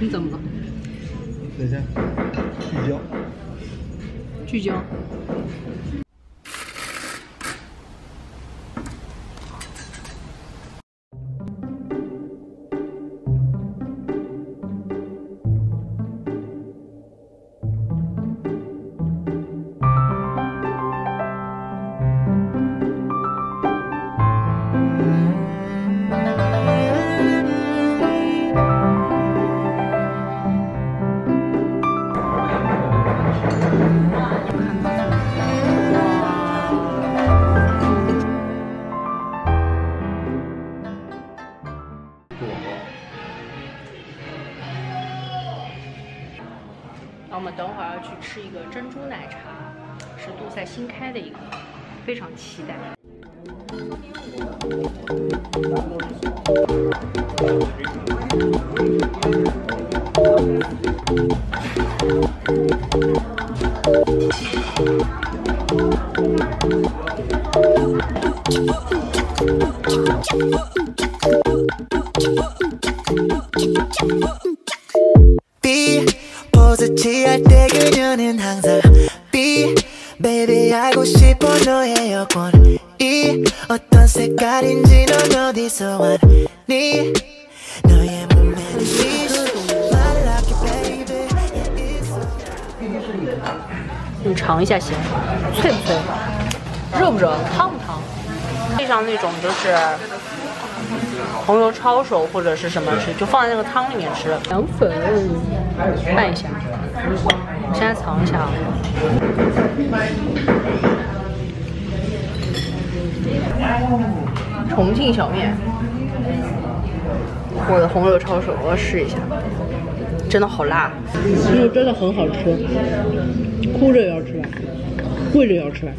你怎么了？等一下，聚焦。聚焦。那我们等会儿要去吃一个珍珠奶茶，是杜塞新开的一个，非常期待。B 포즈 취할 때 그녀는 항상 B baby 알고 싶어 너의 여권 이 어떤 색깔인지 넌 어디서 왔니 너의 몸매는 미소 My lucky baby yeah, it's so 你尝一下先，脆不脆？热不热？烫不烫？配上那种就是 红油抄手或者是什么吃，就放在那个汤里面吃。凉粉拌一下，我现在尝一下啊。重庆小面，我的红油抄手，我要试一下，真的好辣，因为真的很好吃。哭着也要吃完，跪着也要吃完，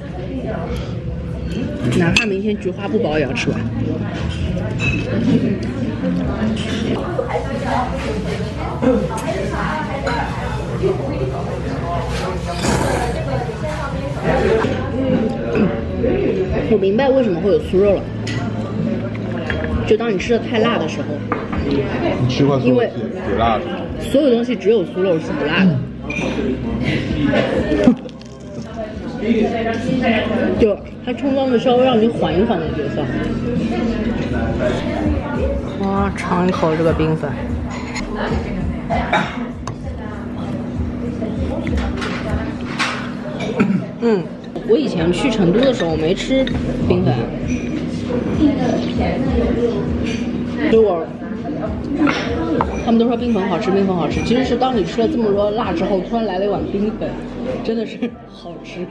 哪怕明天菊花不饱也要吃完。我明白为什么会有酥肉了，就当你吃的太辣的时候，你吃惯因为嘴辣的？所有东西只有酥肉是不辣的。就它充当的稍微让你缓一缓的角色。哇，尝一口这个冰粉。嗯，我以前去成都的时候，我没吃冰粉，所以我他们都说冰粉好吃，冰粉好吃。其实是当你吃了这么多辣之后，突然来了一碗冰粉，真的是好吃。